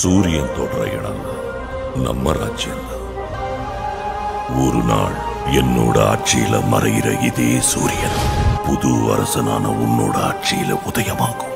சூரியன் தொடுற இடம் நம்ம ராஜ்யம் ஒரு நாள் என்னோட ஆட்சியில மறையிற இதே சூரியன் புது அரசனான உன்னோட ஆட்சியில உதயமாகும்.